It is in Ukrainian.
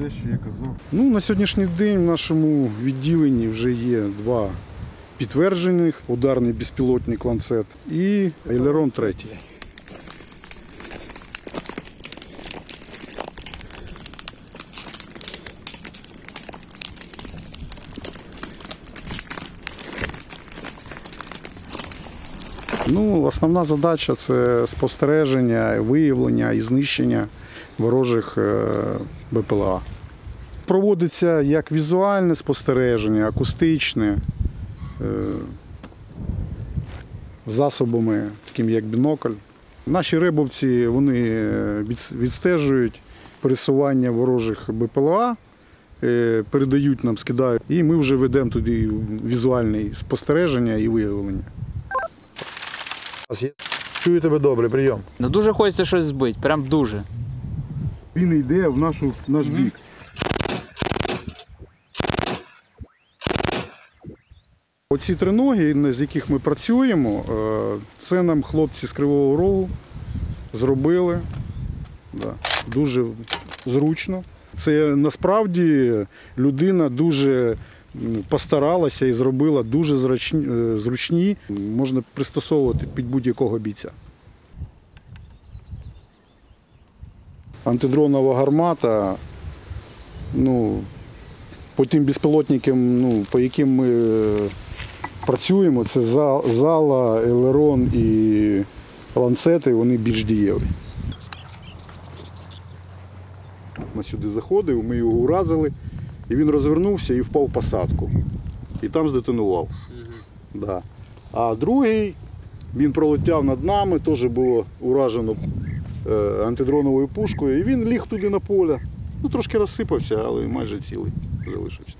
те, що я казав. Ну, на сьогоднішній день в нашому відділенні вже є два підтверджених: ударний безпілотник ланцет і Ейлерон 3. Ну, основна задача це спостереження, виявлення і знищення ворожих е, БПЛА. Проводиться як візуальне спостереження, акустичне, е, засобами, такими як бінокль. Наші рибовці вони е, відстежують пересування ворожих БПЛА, передають нам, скидають, і ми вже ведемо туди візуальне спостереження і виявлення. Чую тебе добре, прийом. Ну дуже хочеться щось збити, прям дуже. Він йде в нашу, наш бік. Оці триноги, з яких ми працюємо, е, це нам хлопці з Кривого Рогу зробили. Да. Дуже зручно. Це насправді людина дуже постаралася і зробила дуже е, зручні. Можна пристосовувати під будь-якого бійця. Антидронова гармата. Ну, по тим безпілотникам, ну, по яким ми е, працюємо, це зала, елерон і ланцети, вони більш дієві. Ми сюди заходив, ми його уразили, і він розвернувся і впав в посадку. І там здетонував. Да. А другий, він пролетяв над нами, теж було уражено антидроновою пушкою, і він ліг туди на поле. Ну, трошки розсипався, але майже цілий залишився.